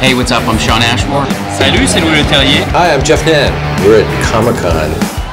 Hey, what's up? I'm Sean Ashmore. Salut, c'est Louis Leterrier. Hi, I'm Jeff Nan. We're at Comic Con